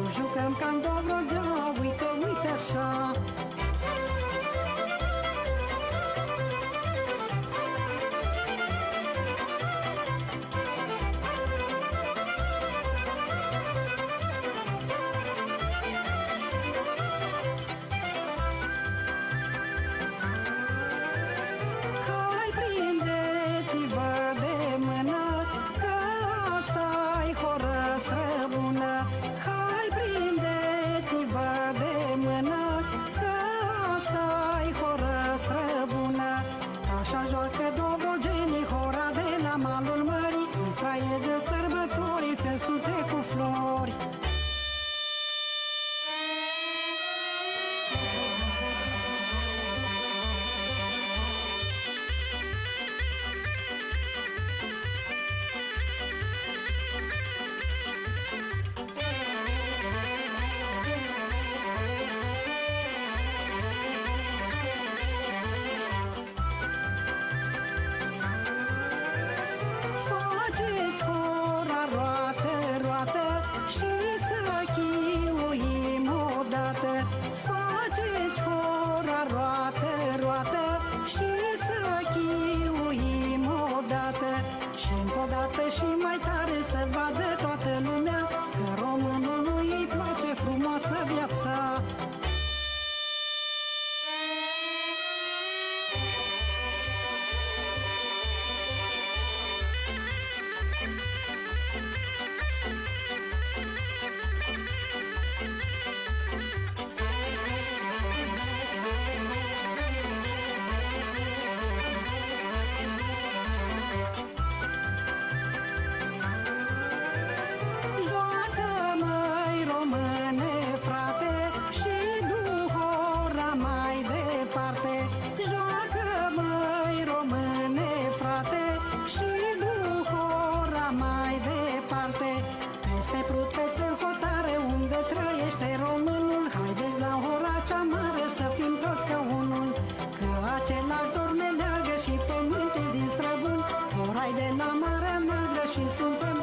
jucăm ca în Dobrogea Uite, uite așa Nesse teco floor. Badır Peste prut, peste hotare, unde trăiește românul, haideți la hora cea mare să fim toți ca unul. Că acela dor ne leagă și pe multe din străbun, horai de la Marea Neagră și suntem